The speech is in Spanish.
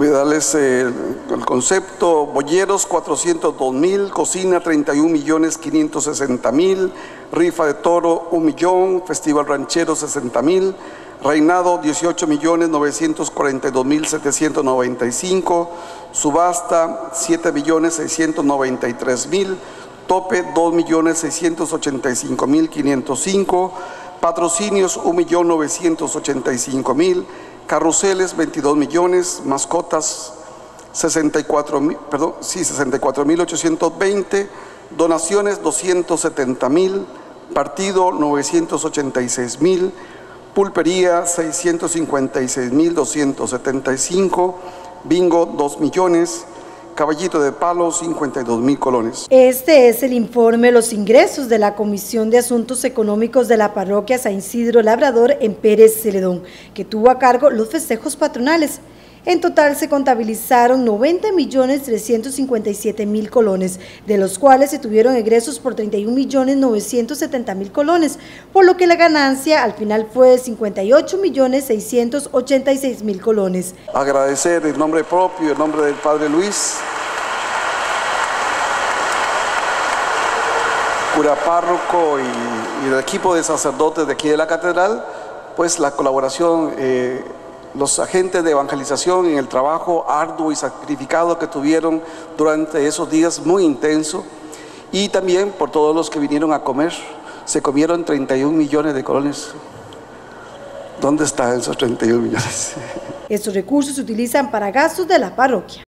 Voy a darles eh, el concepto, bolleros 402 mil, cocina 31 millones 560 mil, rifa de toro 1 millón, festival ranchero 60 mil, reinado 18 millones 942 mil 795, subasta 7 millones 693 mil, tope 2 millones 685 mil 505, patrocinios 1 millón 985 mil, carruseles 22 millones, mascotas 64 mil, perdón, sí, 64 mil 820, donaciones 270 mil, partido 986 mil, pulpería 656 mil 275, bingo 2 millones, Caballito de Palo, 52 mil colones. Este es el informe de los ingresos de la Comisión de Asuntos Económicos de la Parroquia San Isidro Labrador en Pérez Celedón, que tuvo a cargo los festejos patronales. En total se contabilizaron 90 millones 357 mil colones, de los cuales se tuvieron egresos por 31 millones 970 mil colones, por lo que la ganancia al final fue de 58 millones 686 mil colones. Agradecer en nombre propio, en nombre del Padre Luis, cura párroco y, el equipo de sacerdotes de aquí de la catedral, pues la colaboración, eh, los agentes de evangelización en el trabajo arduo y sacrificado que tuvieron durante esos días muy intenso y también por todos los que vinieron a comer. Se comieron 31 millones de colones. ¿Dónde están esos 31 millones? Estos recursos se utilizan para gastos de la parroquia.